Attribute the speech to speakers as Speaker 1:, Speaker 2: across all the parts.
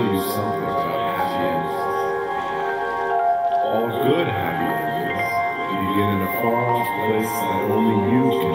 Speaker 1: tell you something about happy endings. All good happy endings begin in a far off place that only you can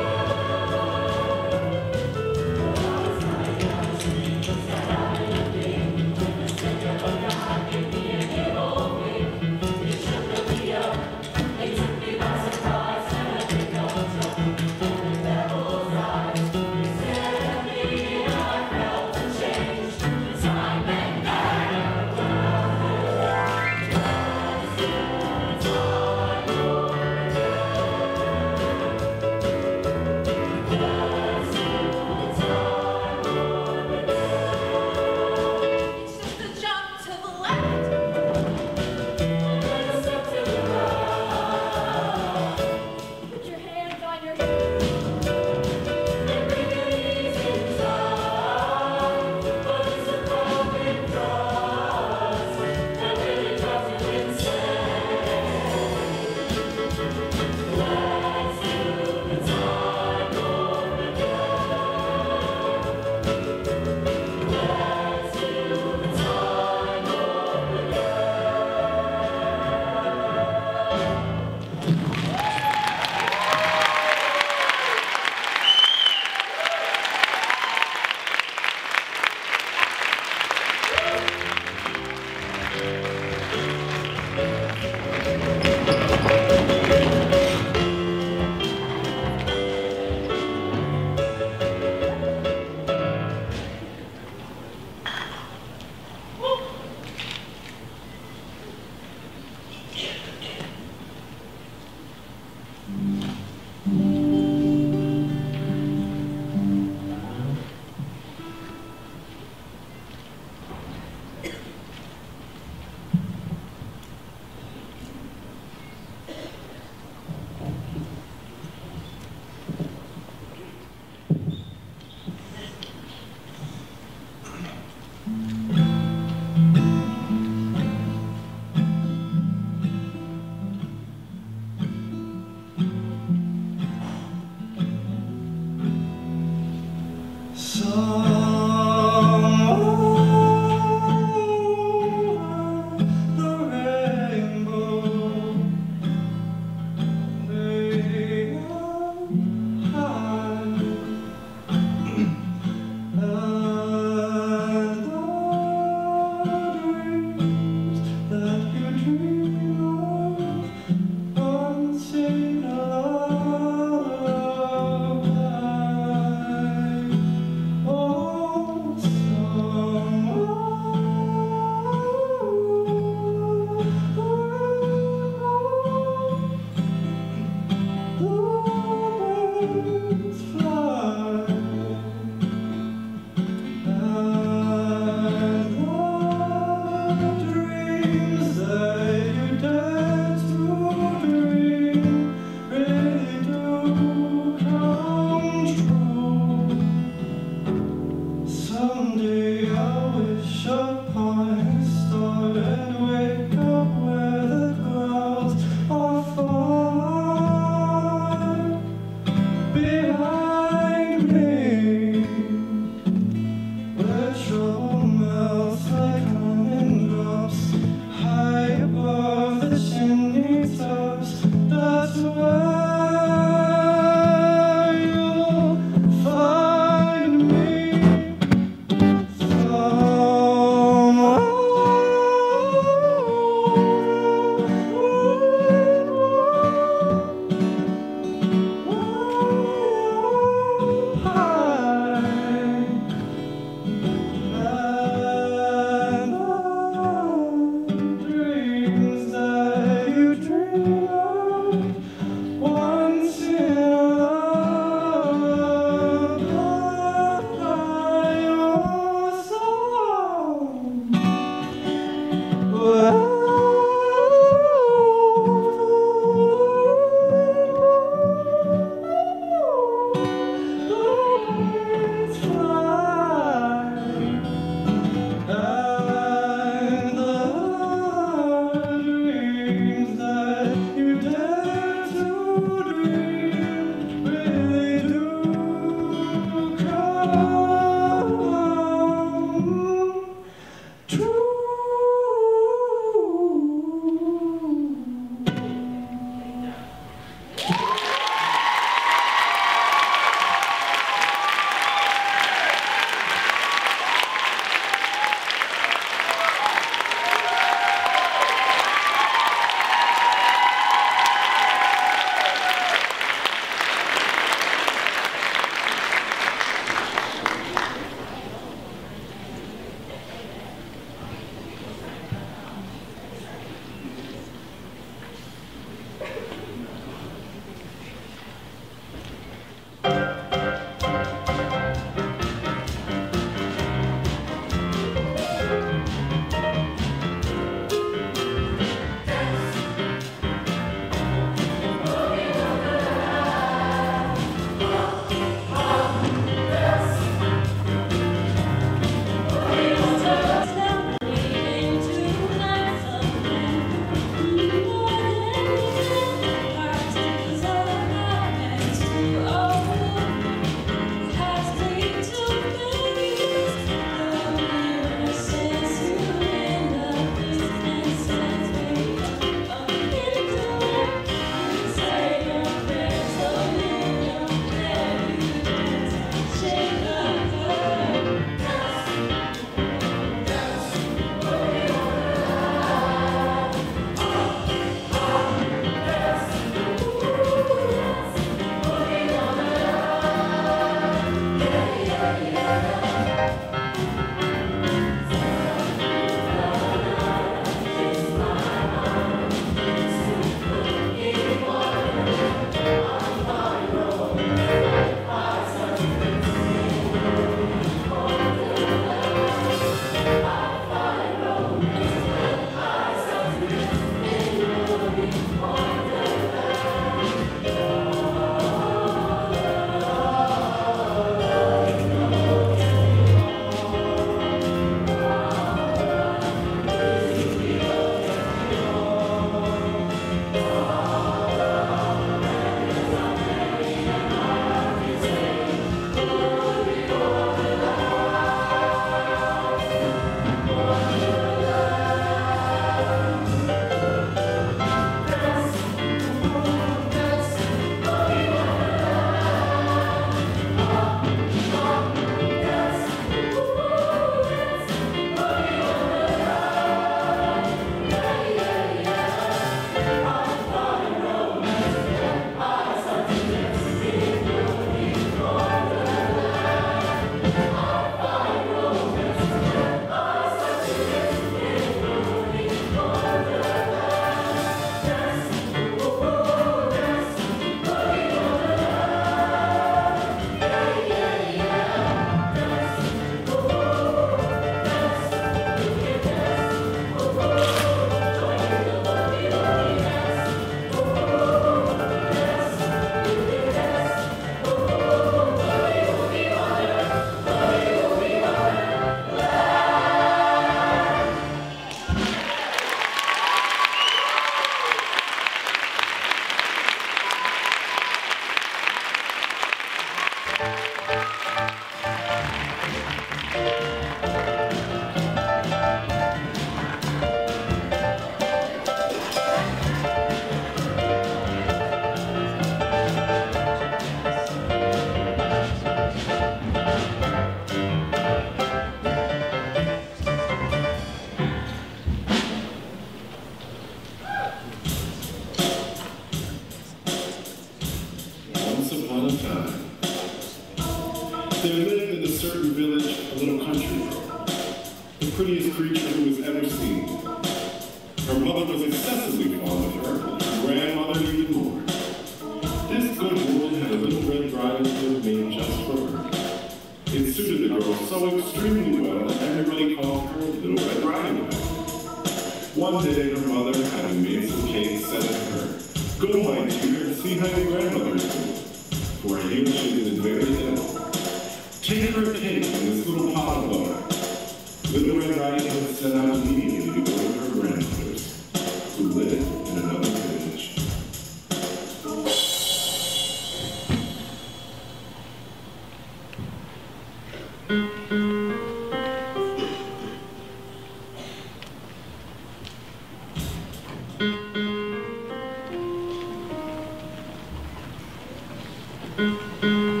Speaker 2: I'm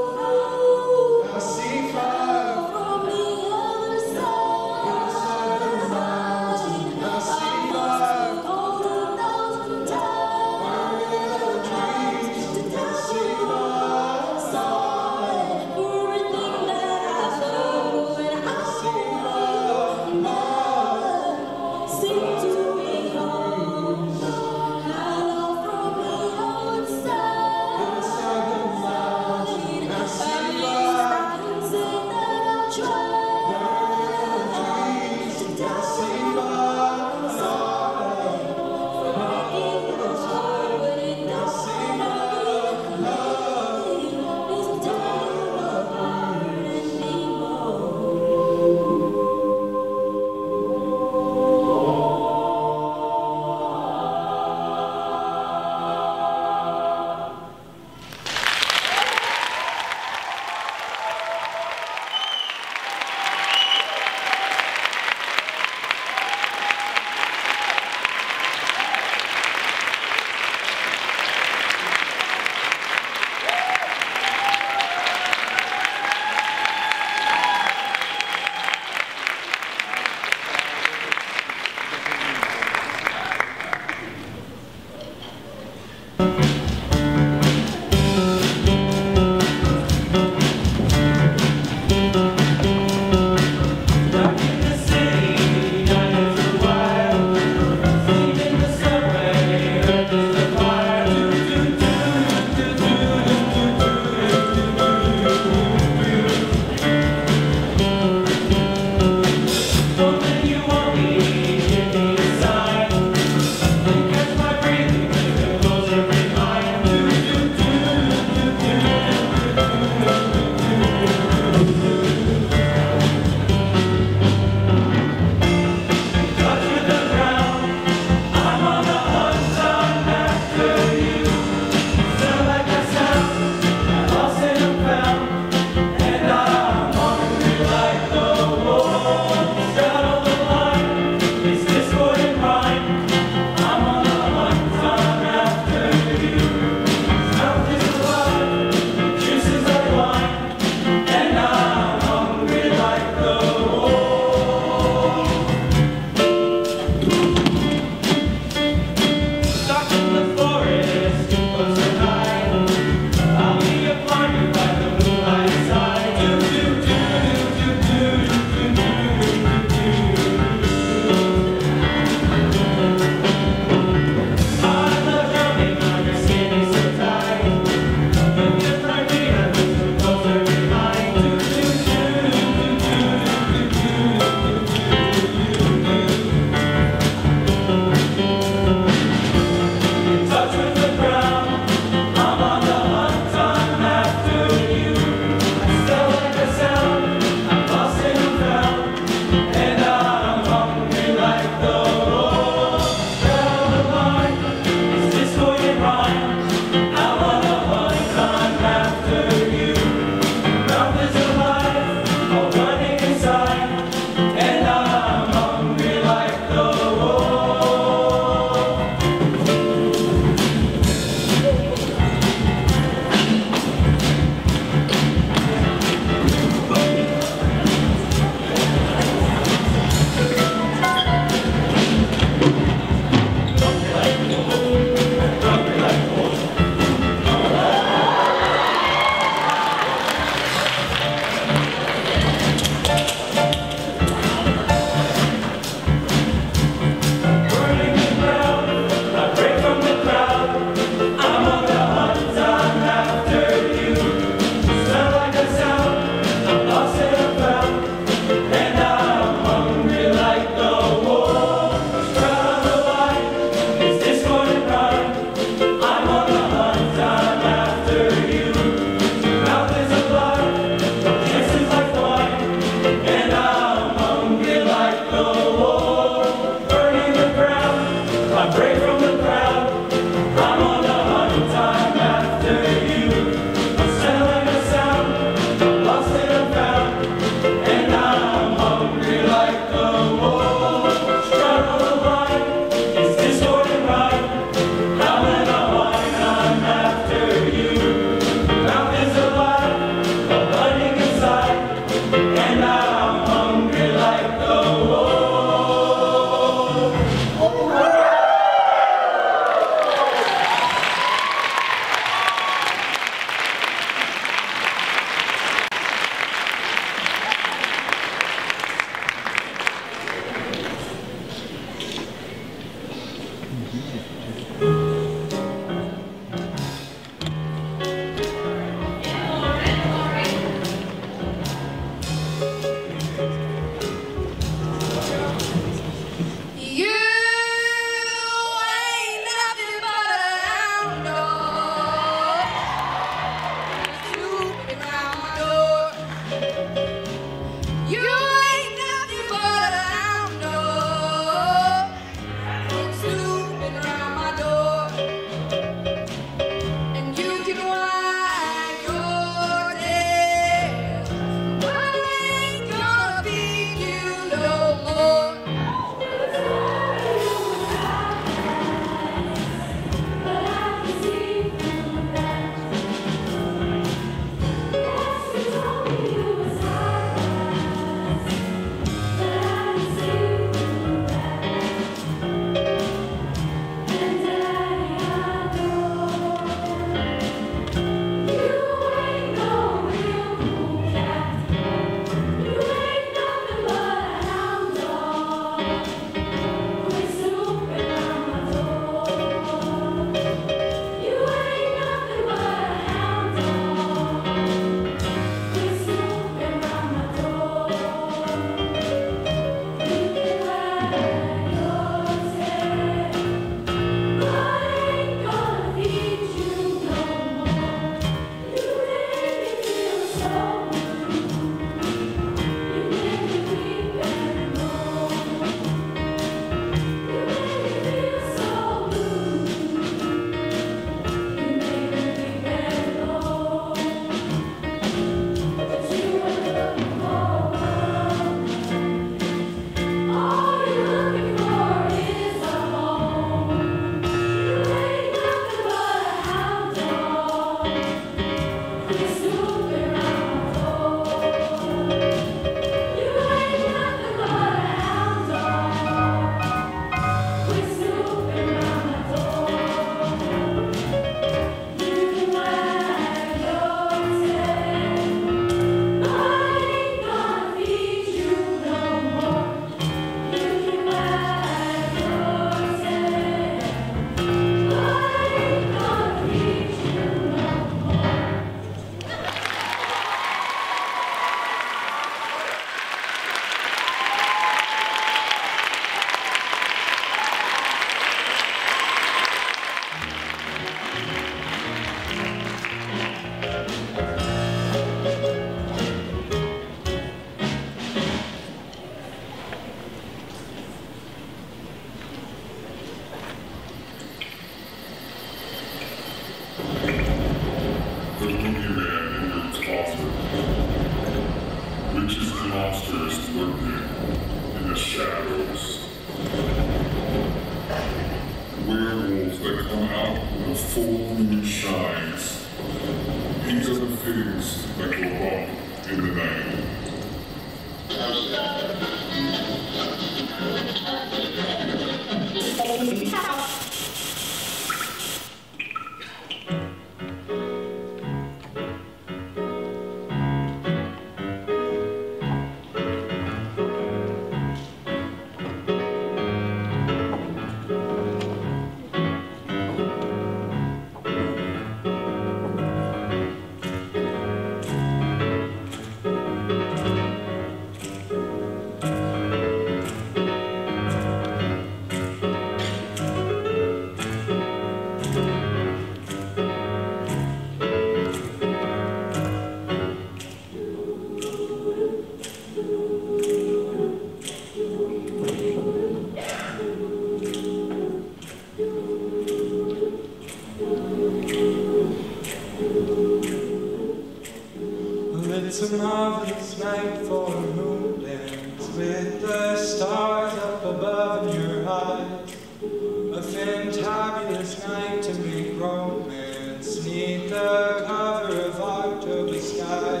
Speaker 3: This night to make romance neath the cover of October sky.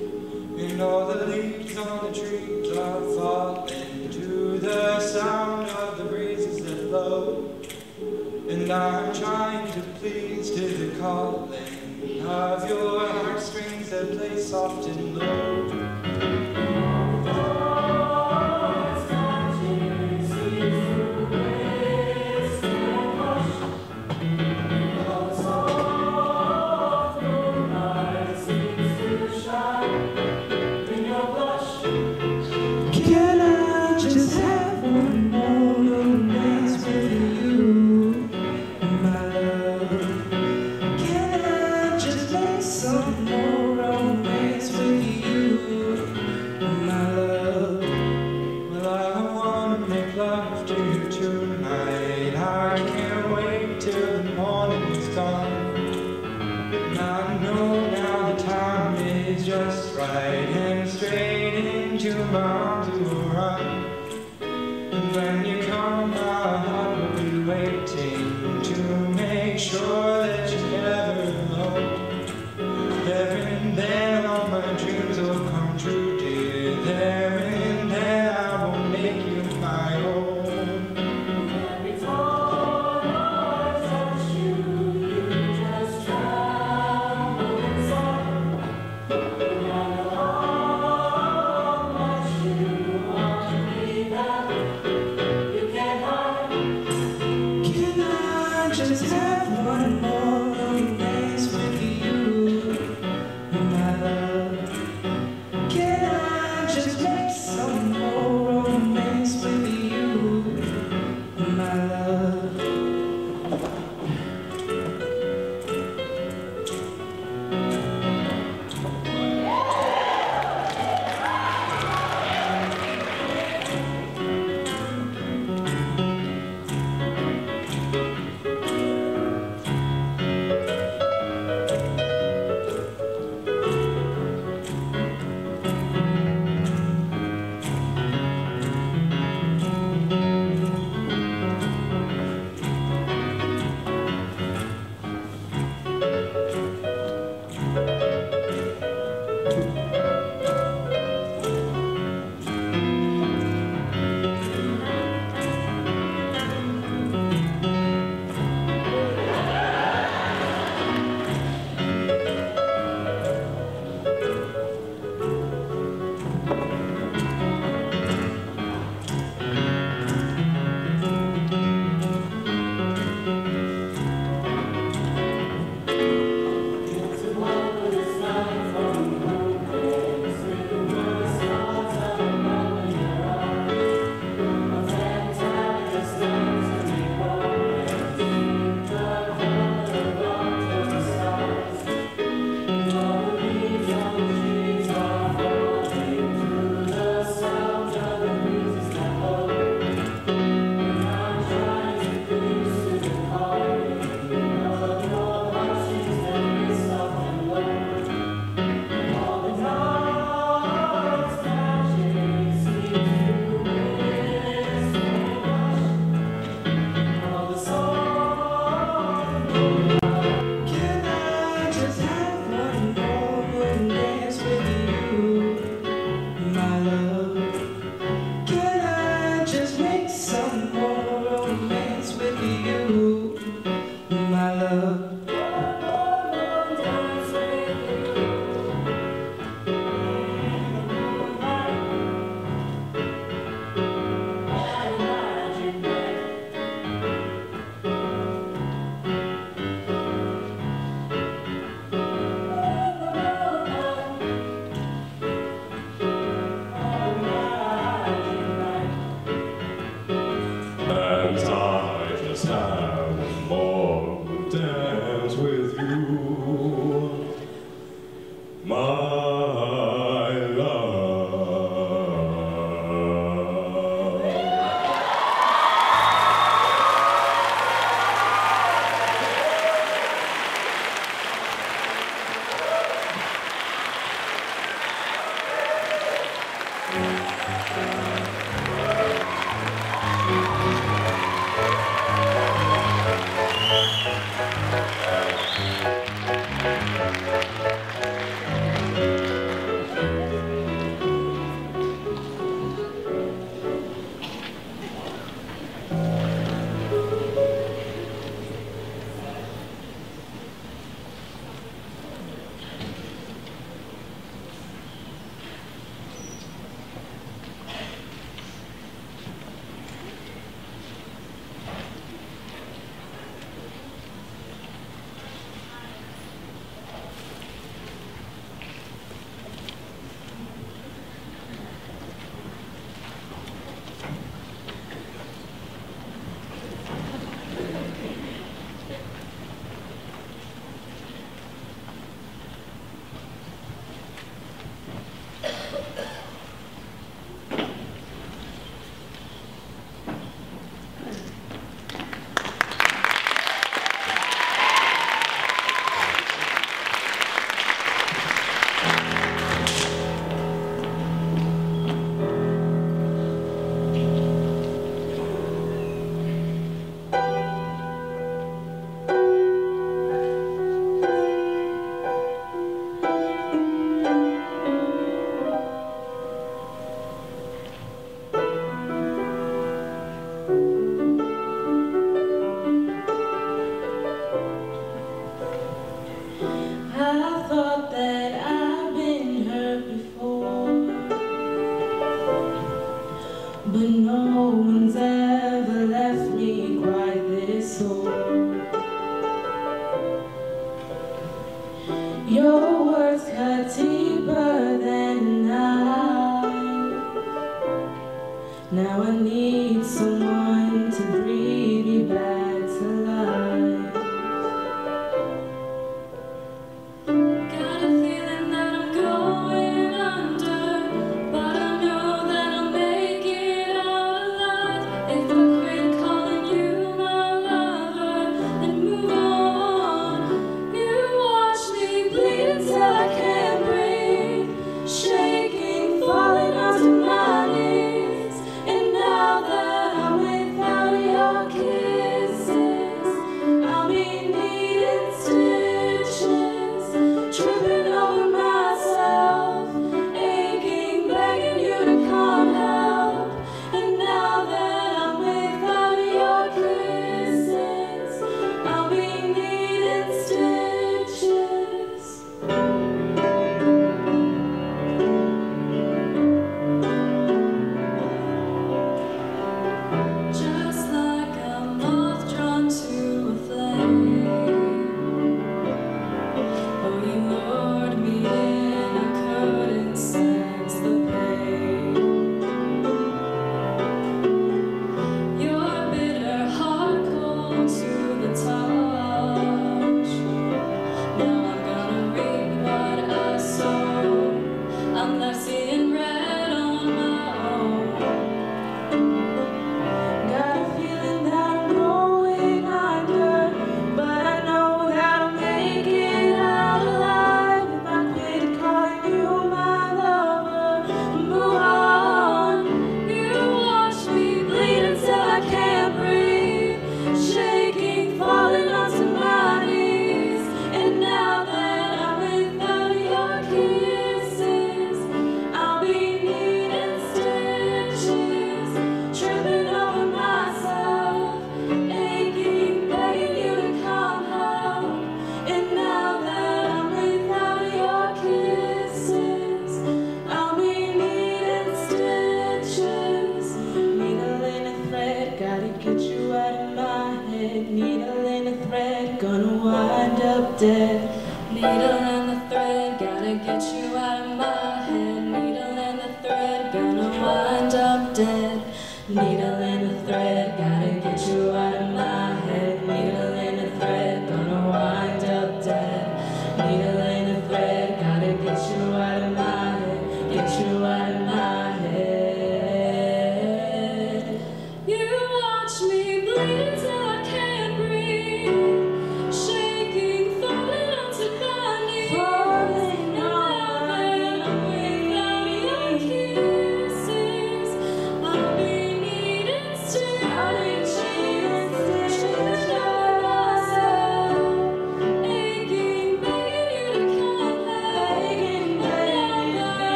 Speaker 3: And all the leaves on the trees are falling to the sound of the breezes that blow. And I'm trying to please to the calling of your heartstrings that play soft and low.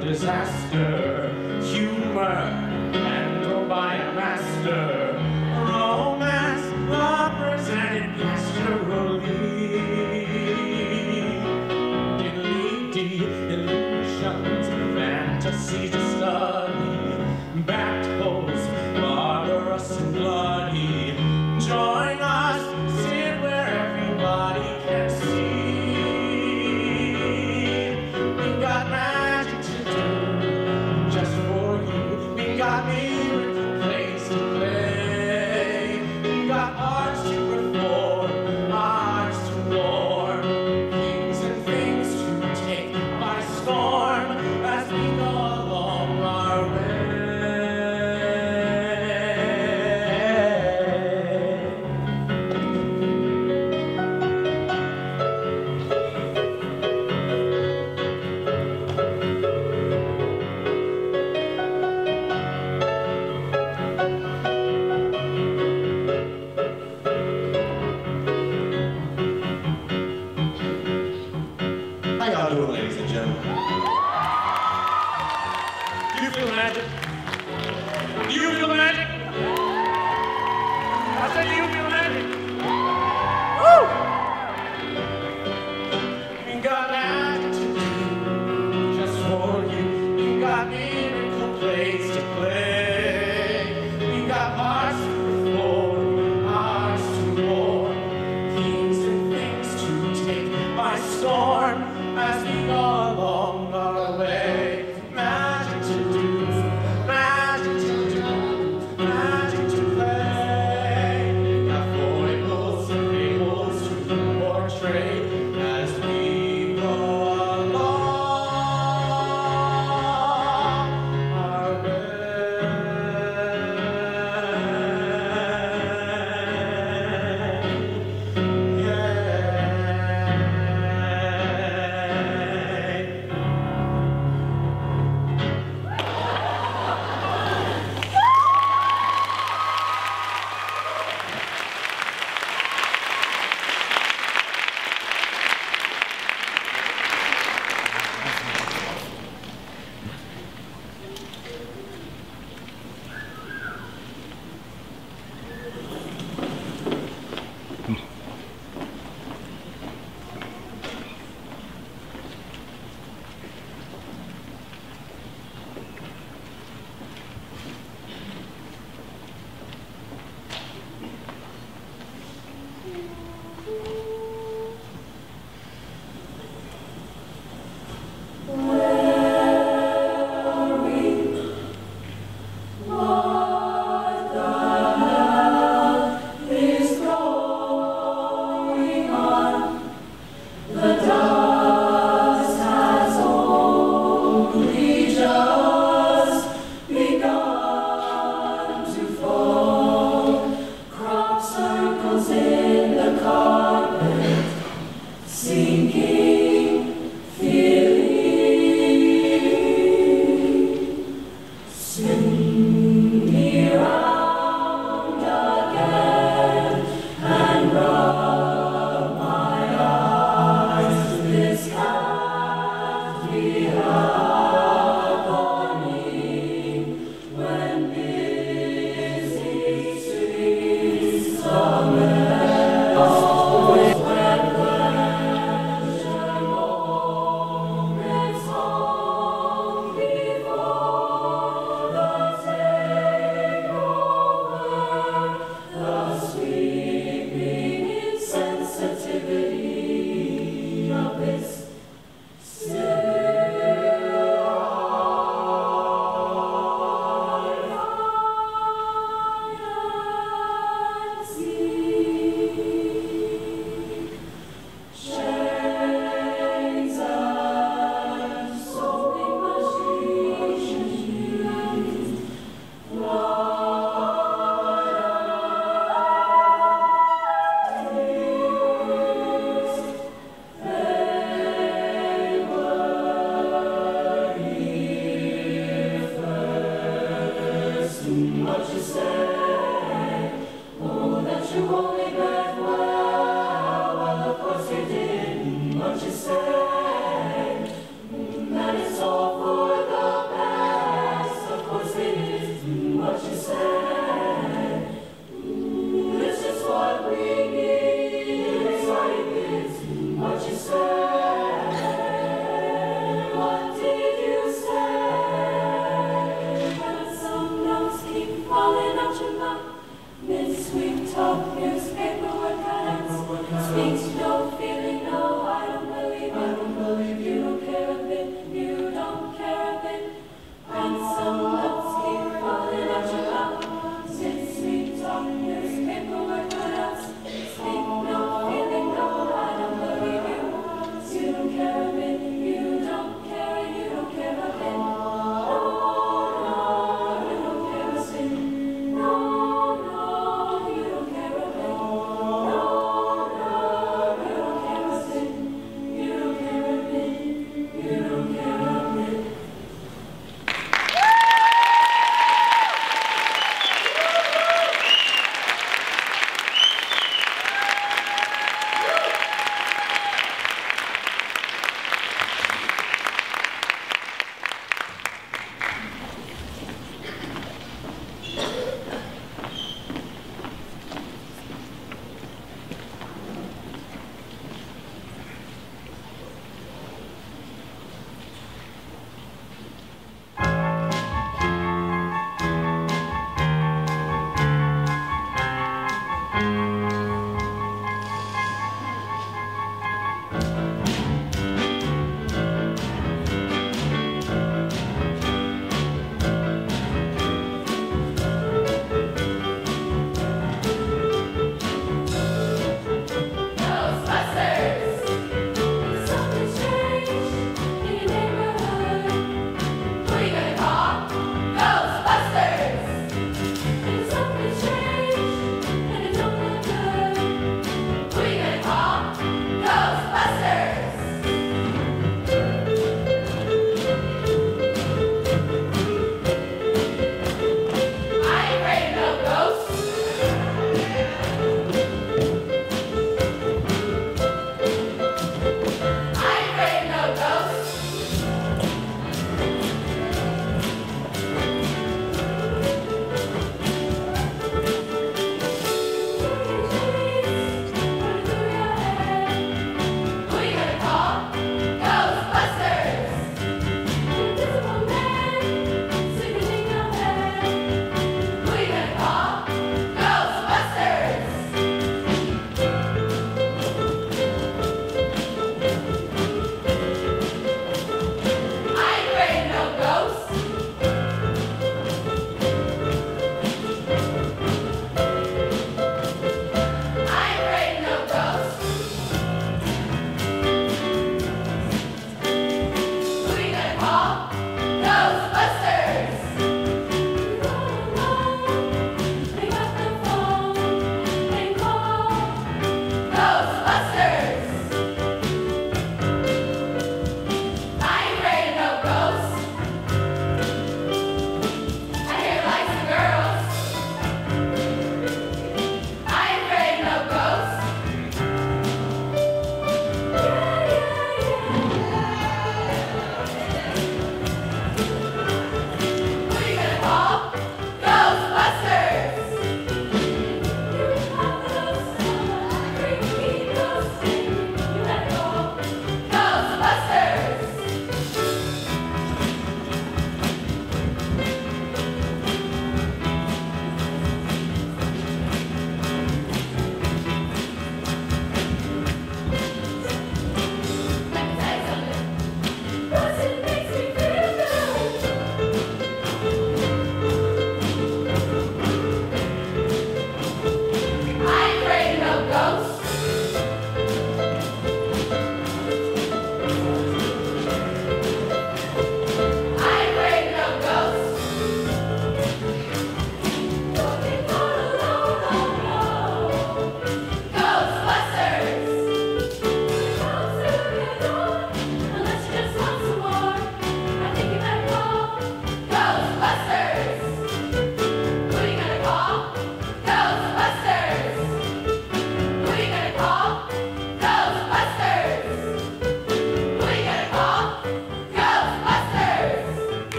Speaker 4: Disaster, humor, handled by a master,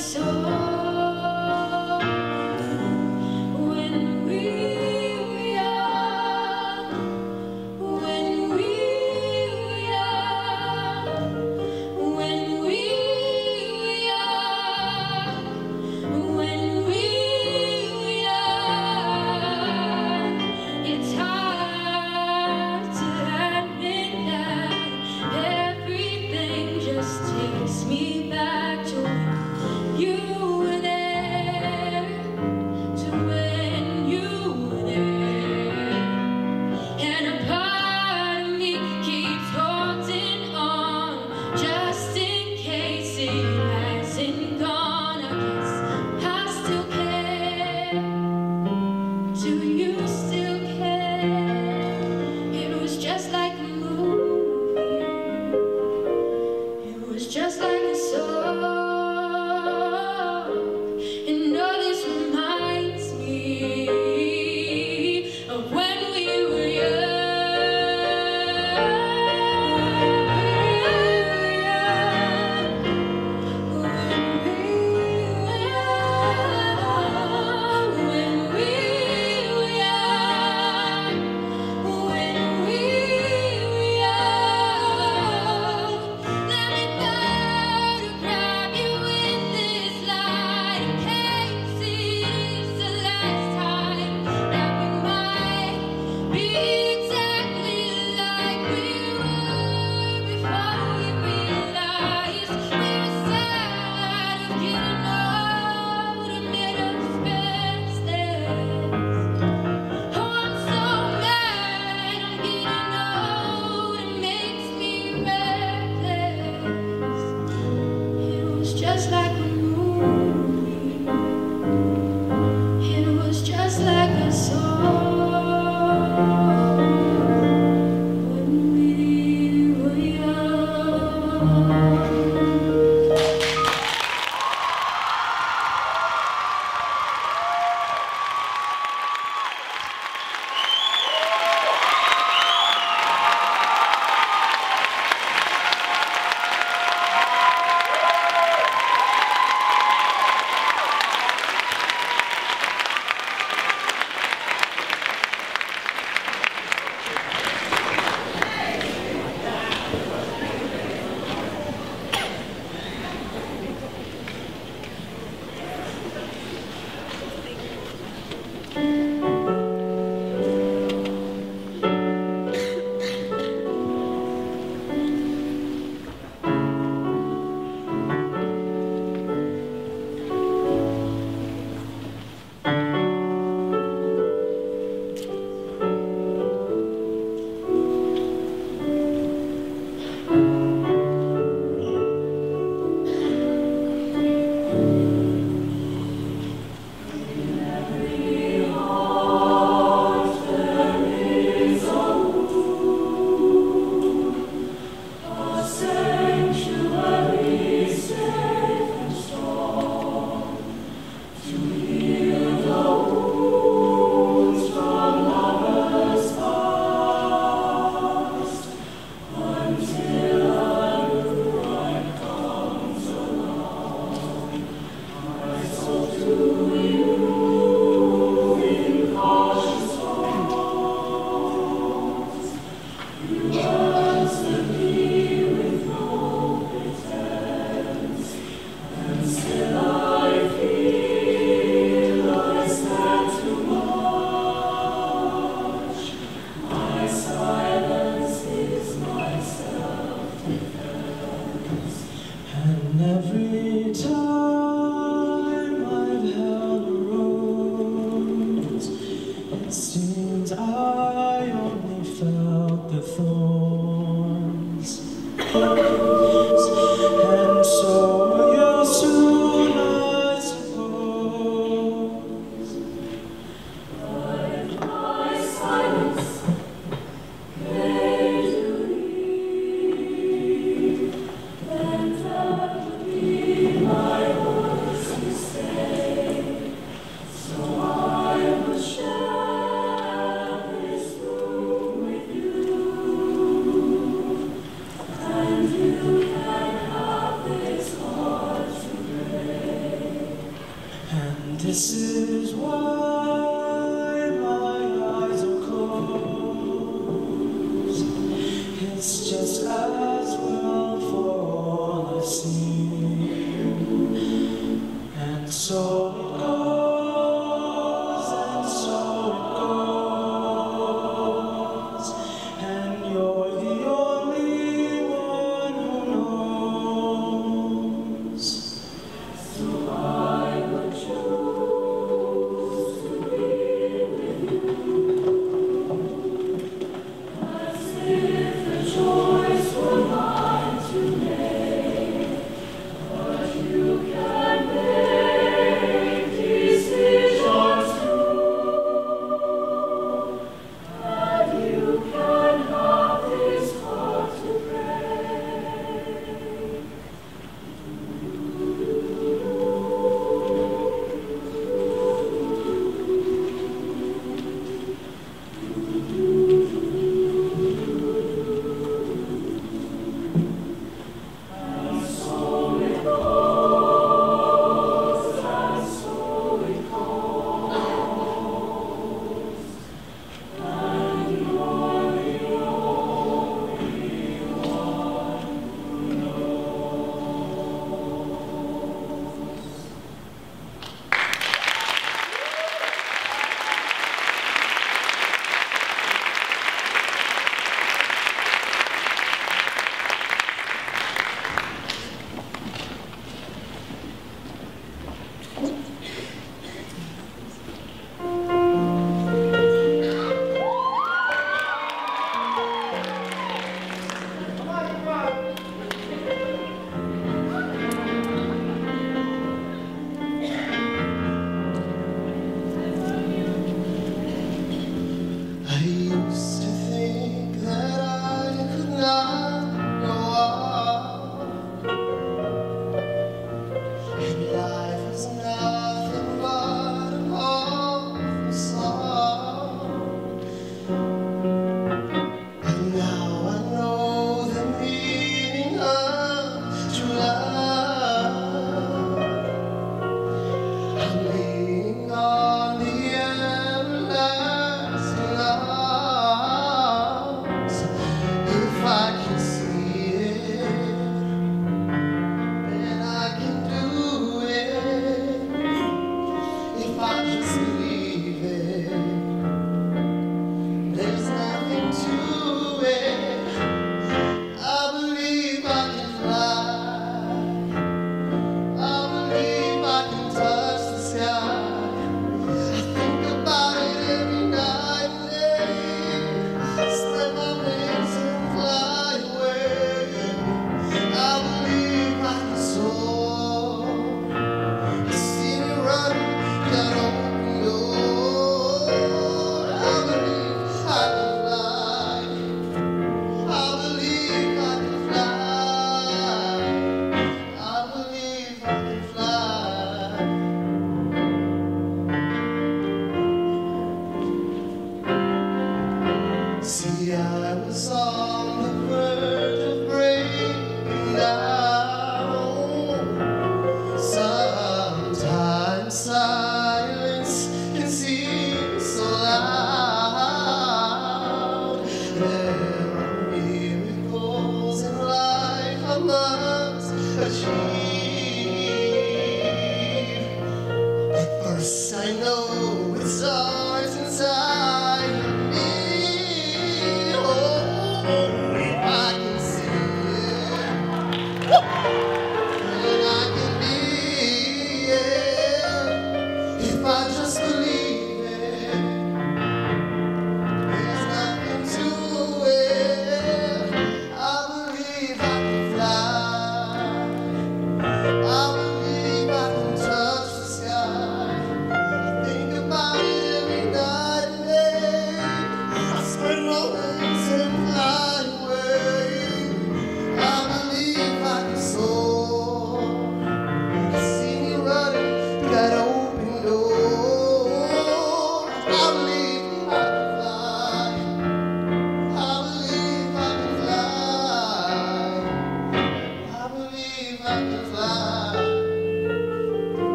Speaker 4: just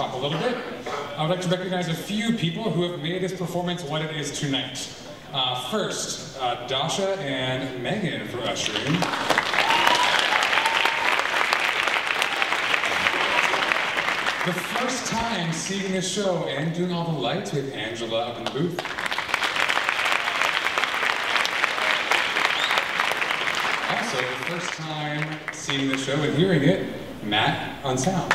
Speaker 5: talk
Speaker 6: a little bit. I
Speaker 3: would
Speaker 7: like to recognize a few people who have made this performance what it is tonight. Uh, first, uh, Dasha and Megan for ushering. The first time seeing this show and doing all the lights with Angela up in the booth. Also, the first time seeing the show and hearing it, Matt on sound.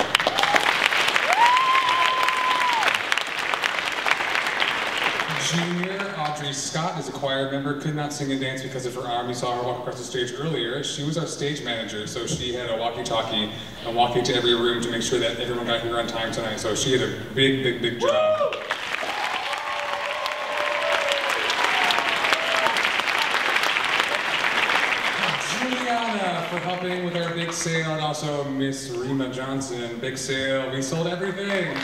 Speaker 7: Junior Audrey Scott is a choir member, could not sing and dance because of her arm. You saw her walk across the stage earlier. She was our stage manager, so she had a walkie-talkie and walking to every room to make sure that everyone got here on time tonight. So she had a big, big, big job. Juliana for helping with our big sale, and also Miss Rima Johnson. Big sale, we sold everything.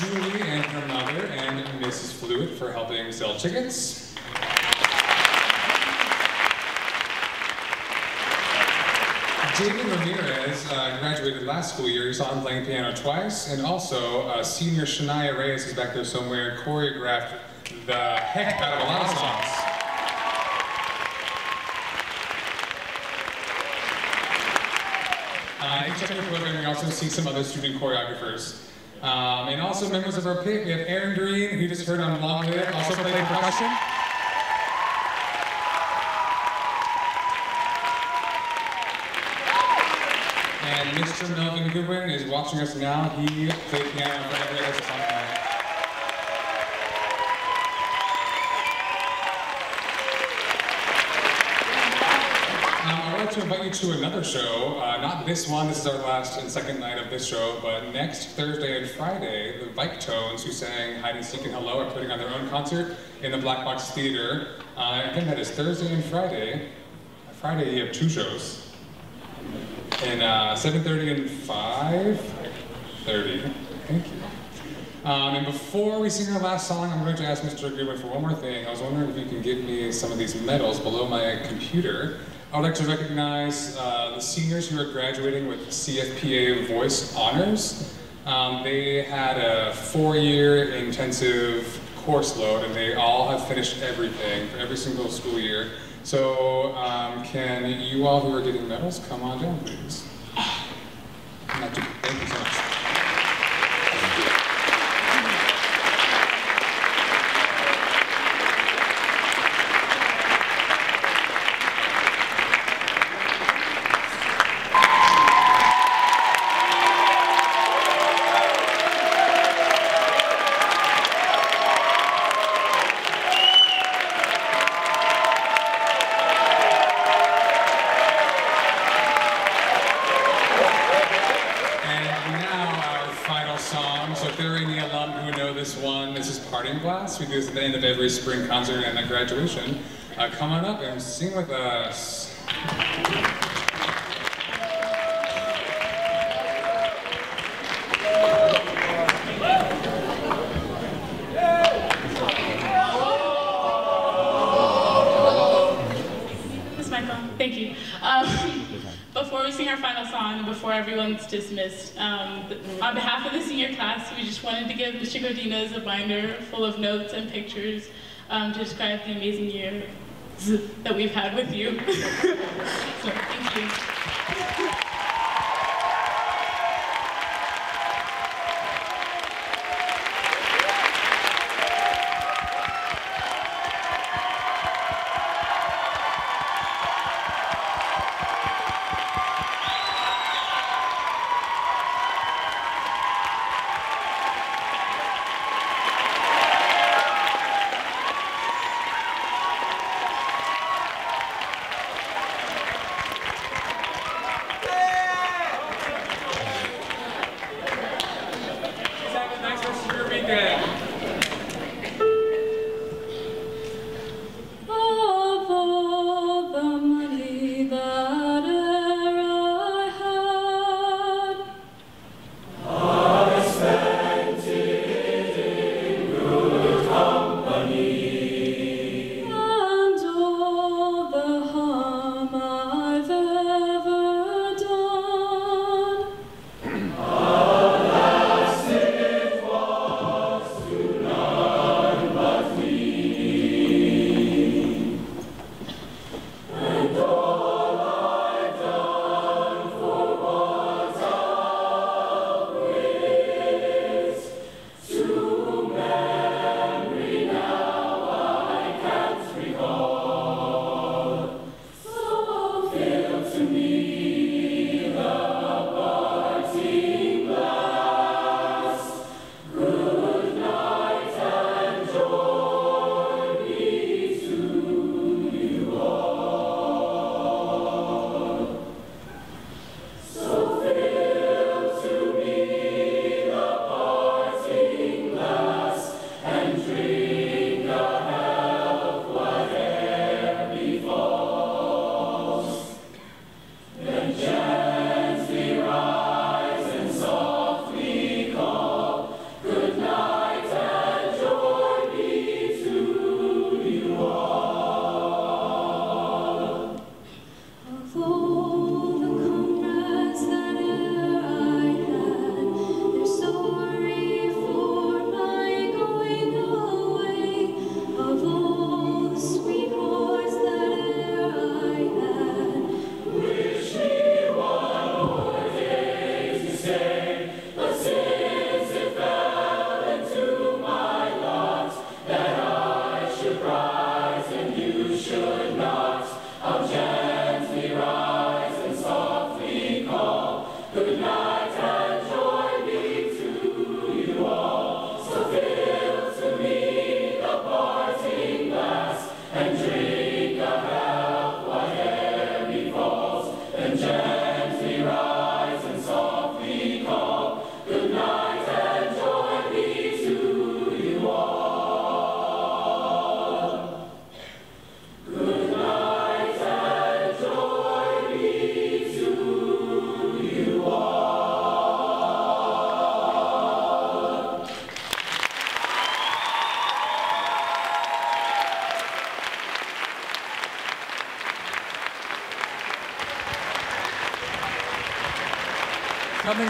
Speaker 7: Julie and her mother and Mrs. Fluid helping sell tickets. David Ramirez uh, graduated last school year. You saw him playing piano twice. And also, uh, senior Shania Reyes is back there somewhere, choreographed the heck out of a lot of songs. Uh, and check out the program, you also see some other student choreographers. Um, and also members of our pit, we have Aaron Green, who you just heard on Long Live, also playing percussion. And Mr. Melvin Goodwin is watching us now. He played piano for every other song invite you to another show. Uh, not this one, this is our last and second night of this show, but next Thursday and Friday, the Viketones, who sang Hide and Seek and Hello, are putting on their own concert in the Black Box Theater. Uh, again, that is Thursday and Friday. Friday, you have two shows. And uh, 7.30 and 5.30. Thank you. Um, and before we sing our last song, I'm going to ask Mr. Goodwin for one more thing. I was wondering if you can give me some of these medals below my computer. I would like to recognize uh, the seniors who are graduating with CFPA Voice Honors. Um, they had a four-year intensive course load, and they all have finished everything for every single school year. So um, can you all who are getting medals come on down, please? Concert and at graduation. Uh, come on up and sing with us.
Speaker 8: Thank you. Um, before we sing our final song before everyone's dismissed, um, on behalf of the senior class, we just wanted to give the Godinez a binder full of notes and pictures um, to describe the amazing year that we've had with you. so,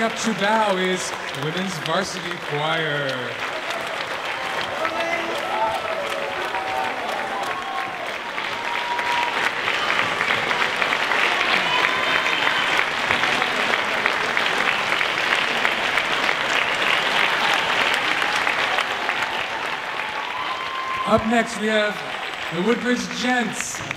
Speaker 7: Coming up to bow is Women's Varsity Choir. Up next, we have the Woodbridge Gents.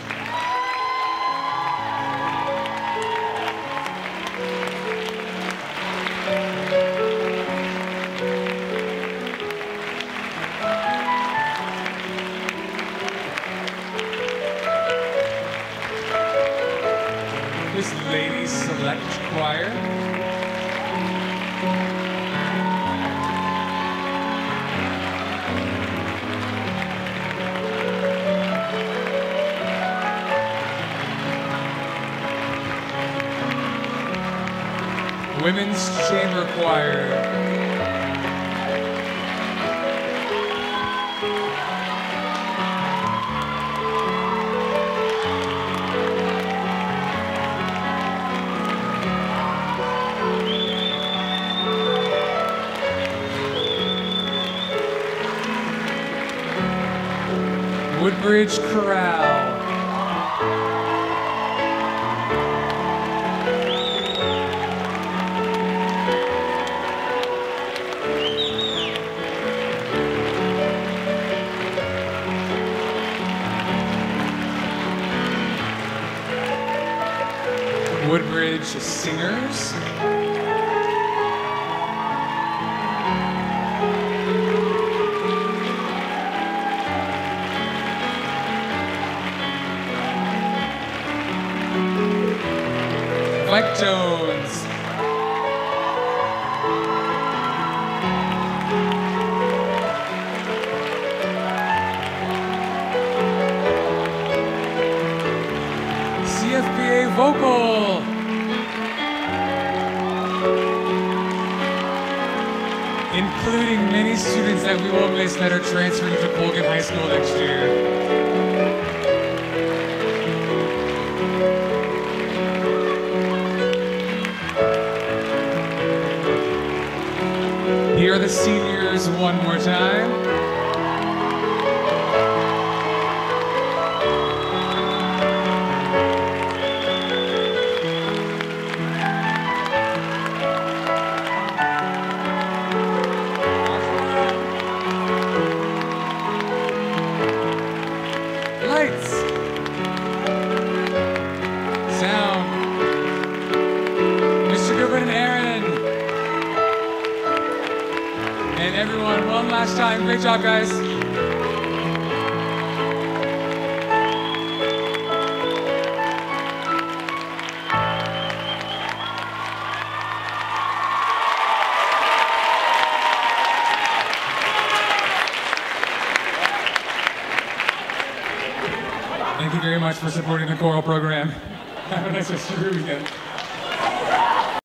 Speaker 7: Here we go.